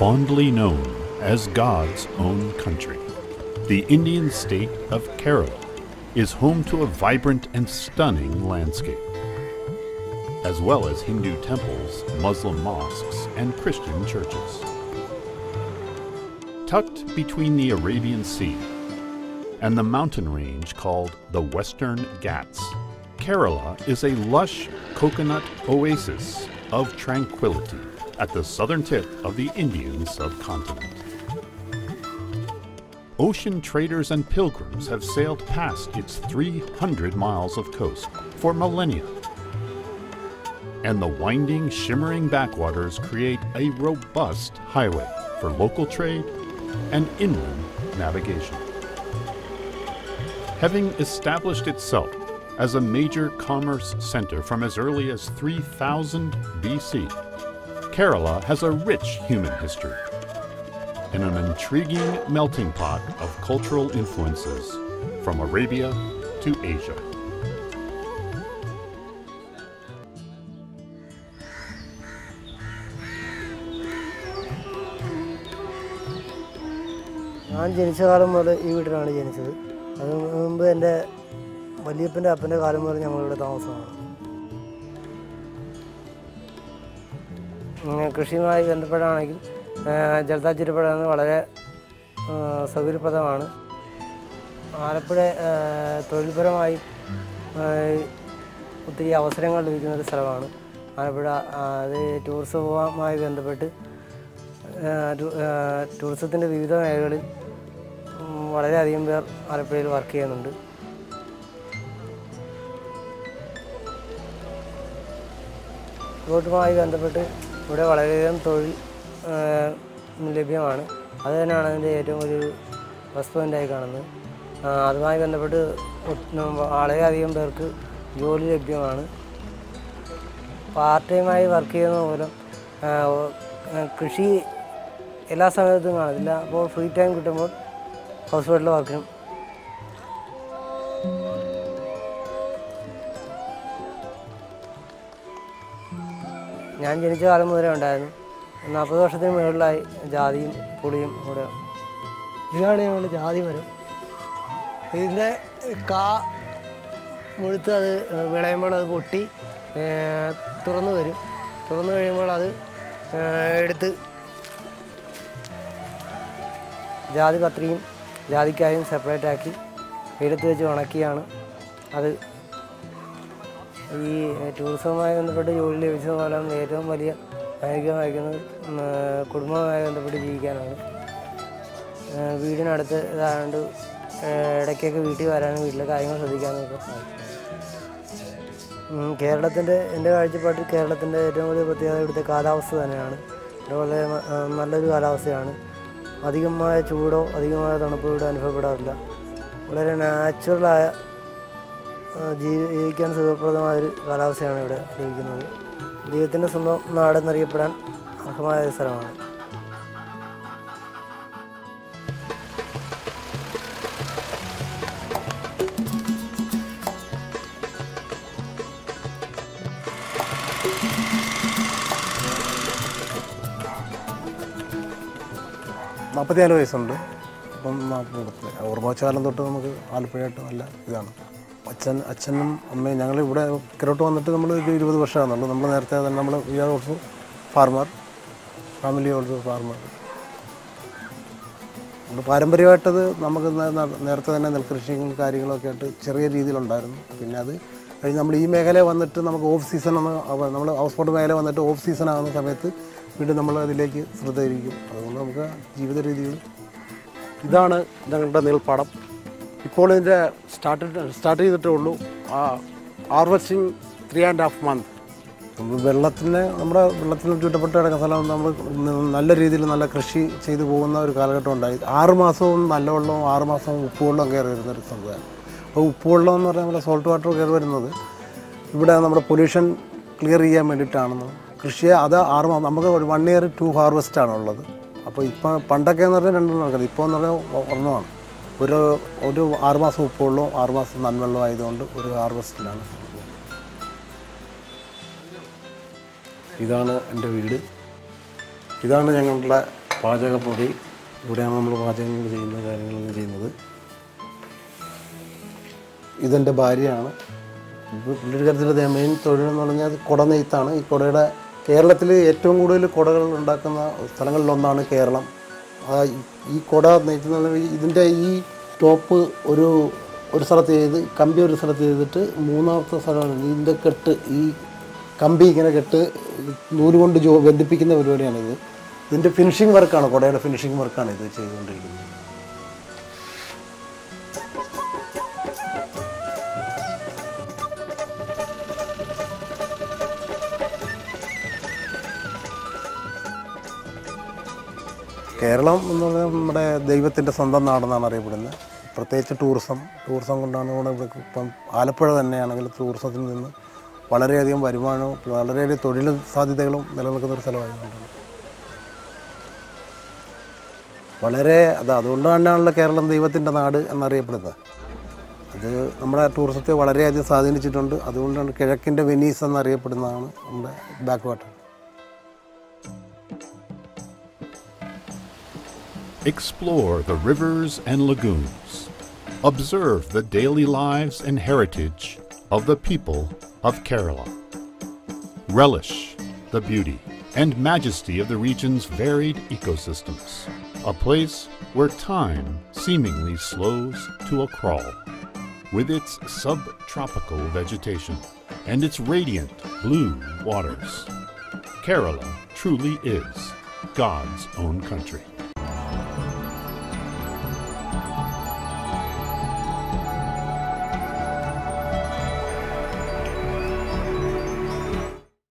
fondly known as God's own country. The Indian state of Kerala is home to a vibrant and stunning landscape, as well as Hindu temples, Muslim mosques, and Christian churches. Tucked between the Arabian Sea and the mountain range called the Western Ghats, Kerala is a lush coconut oasis of tranquility at the southern tip of the Indian subcontinent. Ocean traders and pilgrims have sailed past its 300 miles of coast for millennia. And the winding, shimmering backwaters create a robust highway for local trade and inland navigation. Having established itself as a major commerce center from as early as 3000 BC, Kerala has a rich human history and an intriguing melting pot of cultural influences from Arabia to Asia. ഞാൻ ജനിച്ച കാലം മുതൽ ഈ വീട്ടിലാണ് ജനിച്ചത് അതിന് മുമ്പ് എൻ്റെ വലിയപ്പൻ്റെ അപ്പൻ്റെ കാലം മുതൽ ഞങ്ങളിവിടെ താമസമാണ് കൃഷിയുമായി ബന്ധപ്പെട്ടാണെങ്കിൽ ചുരപ്പുഴ വളരെ സൗകര്യപ്രദമാണ്. ആലപ്പുഴ തൊഴിൽപരമായി ഒത്തിരി അവസരങ്ങൾ ലഭിക്കുന്ന ഒരു സ്ഥലമാണ്. ആലപ്പുഴ അത് ടൂറിസവുമായി ബന്ധപ്പെട്ട് ടൂറിസത്തിന്റെ വിവിധ മേഖലകളിൽ വളരെയധികം പേർ ആലപ്പുഴയിൽ വർക്ക് ചെയ്യുന്നുണ്ട്. ബോട്ടുമായി ബന്ധപ്പെട്ട് ഇവിടെ വളരെയധികം തൊഴിൽ ലഭ്യമാണ്. അത് തന്നെയാണ് അതിന്റെ ഏറ്റവും ഒരു പ്ലസ് പോയിന്റായി കാണുന്നത്. അതുമായി ബന്ധപ്പെട്ട് വളരെയധികം പേർക്ക് ജോലി ലഭ്യമാണ്. പാർട്ട് ടൈമായി വർക്ക് ചെയ്യുന്ന മൂലം കൃഷി എല്ലാ സമയത്തും കാണത്തില്ല. അപ്പോൾ ഫ്രീ ടൈം കിട്ടുമ്പോൾ ഹൗസ് ബോട്ടിൽ വർക്കിനും ഞാൻ ജനിച്ച കാലം മുതലേ ഉണ്ടായിരുന്നു. നാൽപ്പത് വർഷത്തിന് മുകളിലായി ജാതിയും പുളിയും കൂടെ. ഇതാണ് ഞങ്ങളുടെ ജാതി മരം. ഇതിന്റെ കാ മുഴുത്ത് അത് വിളയുമ്പോൾ അത് പൊട്ടി തുറന്നു വരും. തുറന്നു കഴിയുമ്പോൾ അത് എടുത്ത് ജാതി പത്രിയും ജാതിക്കായും സെപ്പറേറ്റ് ആക്കി എടുത്ത് വെച്ച് ഉണക്കിയാണ് അത് ഈ ടൂറിസവുമായി ബന്ധപ്പെട്ട് ജോലി ലഭിച്ചത് മൂലം ഏറ്റവും വലിയ ആയിരിക്കാൻ വഹിക്കുന്നത് ഉം, കുടുംബവുമായി ബന്ധപ്പെട്ട് ജീവിക്കാനാണ്. വീടിനടുത്ത് ഇതാണ്ട് ഇടയ്ക്കൊക്കെ വീട്ടിൽ വരാനും വീട്ടിലെ കാര്യങ്ങൾ ശ്രദ്ധിക്കാനും ഒക്കെ കേരളത്തിന്റെ എന്റെ കാഴ്ചപ്പാട്ടിൽ കേരളത്തിന്റെ ഏറ്റവും വലിയ പ്രത്യേകത ഇവിടുത്തെ കാലാവസ്ഥ തന്നെയാണ്. അതുപോലെ നല്ലൊരു കാലാവസ്ഥയാണ്. അധികമായ ചൂടോ അധികമായ തണുപ്പോ ഇവിടെ അനുഭവപ്പെടാറില്ല. വളരെ നാച്ചുറലായ ജീവിക്കാൻ സുഖപ്രദമായ ഒരു കാലാവസ്ഥയാണ് ഇവിടെ ലഭിക്കുന്നത് ദൈവത്തിന്റെ സ്വന്തം നാടെന്നറിയപ്പെടാൻ അർഹമായ ഒരു സ്ഥലമാണ്. നാൽപ്പത്തിനാല് വയസ്സുണ്ട്. അപ്പം നാൽപ്പത് ഓർമ്മ വെച്ച കാലം തൊട്ട് നമുക്ക് ആലപ്പുഴയായിട്ട് നല്ല ഇതാണ്. അച്ഛൻ അച്ഛനും അമ്മയും ഞങ്ങൾ ഇവിടെ കിരോട്ട് വന്നിട്ട് നമ്മൾ ഒരു ഇരുപത് വർഷമാകുന്നുള്ളൂ നമ്മൾ നേരത്തെ തന്നെ നമ്മൾ we are also farmer family also farmer നമ്മൾ പാരമ്പര്യമായിട്ടത് നമുക്ക് നേരത്തെ തന്നെ നെൽകൃഷിയും കാര്യങ്ങളൊക്കെ ആയിട്ട് ചെറിയ രീതിയിലുണ്ടായിരുന്നു. പിന്നെ അത് കഴിഞ്ഞ് നമ്മൾ ഈ മേഖല വന്നിട്ട് നമുക്ക് ഓഫ് സീസൺ ഒന്ന് നമ്മൾ ഹൗസ് ബോട്ട് മേഖല വന്നിട്ട് ഓഫ് സീസൺ ആകുന്ന സമയത്ത് വീണ്ടും നമ്മൾ അതിലേക്ക് ശ്രദ്ധ തിരിക്കും. അതുകൊണ്ട് നമുക്ക് ജീവിത രീതികൾ ഇതാണ് ഞങ്ങളുടെ നെൽപ്പാടം. ഇപ്പോൾ ഇതിന്റെ സ്റ്റാർട്ട് സ്റ്റാർട്ട് ചെയ്തിട്ടേ ഉള്ളൂ. Harvesting three and half month വെള്ളത്തിന് നമ്മുടെ വെള്ളത്തിന് ചുറ്റപ്പെട്ട് കിടക്കുന്ന സ്ഥലം നമ്മൾ നല്ല രീതിയിൽ നല്ല കൃഷി ചെയ്തു പോകുന്ന ഒരു കാലഘട്ടം ഉണ്ടായി. ആറ് മാസവും നല്ല വെള്ളവും ആറ് മാസവും ഉപ്പുവെള്ളവും കയറി വരുന്ന ഒരു സംവിധാനം അപ്പോൾ ഉപ്പുവെള്ളം എന്ന് പറഞ്ഞാൽ നമ്മുടെ സോൾട്ട് വാട്ടർ കയറി വരുന്നത് ഇവിടെ നമ്മുടെ പൊല്യൂഷൻ ക്ലിയർ ചെയ്യാൻ വേണ്ടിയിട്ടാണെന്ന് കൃഷിയെ അത് ആറ് മാസം നമുക്ക് ഒരു വൺ ഇയർ ടു ഹാർവെസ്റ്റ് ആണ് ഉള്ളത്. അപ്പോൾ ഇപ്പം പണ്ടൊക്കെ എന്ന് പറഞ്ഞാൽ രണ്ടെണ്ണം നടക്കുന്നത്. ഇപ്പോൾ എന്ന് പറഞ്ഞാൽ ഒന്നാണ് ഒരു ഒരു ആറുമാസം ഉപ്പുവെള്ളവും ആറുമാസം നന്മെള്ളവും ആയതുകൊണ്ട് ഒരു ഹാർവസ്റ്റിലാണ്. ഇതാണ് എന്റെ വീട്. ഇതാണ് ഞങ്ങളുടെ പാചകപ്പൊടി. ഇവിടെയാണ് നമ്മൾ പാചകങ്ങൾ ചെയ്യുന്ന കാര്യങ്ങളൊന്നും ചെയ്യുന്നത്. ഇതെന്റെ ഭാര്യയാണ്. ഇപ്പോൾ പുള്ളിക്കാരത്തിലെ മെയിൻ തൊഴിലെന്ന് പറഞ്ഞാൽ കുട നെയ്ത്താണ്. ഈ കുടയുടെ കേരളത്തിൽ ഏറ്റവും കൂടുതൽ കുടകൾ ഉണ്ടാക്കുന്ന സ്ഥലങ്ങളിലൊന്നാണ് കേരളം. ആ ഈ- കുട നെയ്ത്തുന്ന ഇതിന്റെ ഈ ടോപ്പ് ഒരു ഒരു സ്ഥലത്ത് ചെയ്ത് കമ്പി ഒരു സ്ഥലത്ത് ചെയ്തിട്ട് മൂന്നാമത്തെ സ്ഥലമാണ്. ഇതിന്റെ കെട്ട് ഈ കമ്പി ഇങ്ങനെ കെട്ട് നൂൽ കൊണ്ട് ജോ ബന്ധിപ്പിക്കുന്ന പരിപാടിയാണിത്. ഇതിന്റെ ഫിനിഷിംഗ് വർക്കാണ് കുടയുടെ ഫിനിഷിംഗ് വർക്കാണ് ഇത് ചെയ്തുകൊണ്ടിരിക്കുന്നത്. കേരളം എന്ന് പറഞ്ഞാൽ നമ്മുടെ ദൈവത്തിന്റെ സ്വന്തം നാടെന്നാണ് അറിയപ്പെടുന്നത്. പ്രത്യേകിച്ച് ടൂറിസം. ടൂറിസം കൊണ്ടാണ് ഇവിടെ ഇപ്പം ആലപ്പുഴ തന്നെയാണെങ്കിൽ ടൂറിസത്തിൽ നിന്ന് വളരെയധികം വരുമാനവും വളരെയധികം തൊഴിൽ സാധ്യതകളും നിലനിൽക്കുന്ന ഒരു സ്ഥലമായതുകൊണ്ടാണ് വളരെ അത് അതുകൊണ്ട് തന്നെയാണല്ലോ കേരളം ദൈവത്തിന്റെ നാട് എന്നറിയപ്പെടുന്നത്. അത് നമ്മുടെ ടൂറിസത്തെ വളരെയധികം സ്വാധീനിച്ചിട്ടുണ്ട്. അതുകൊണ്ടാണ് കിഴക്കിന്റെ വെനീസ് എന്നറിയപ്പെടുന്നതാണ് നമ്മുടെ back water Explore the rivers and lagoons. Observe the daily lives and heritage of the people of Kerala. Relish the beauty and majesty of the region's varied ecosystems. A place where time seemingly slows to a crawl. With its subtropical vegetation and its radiant blue waters, Kerala truly is God's own country.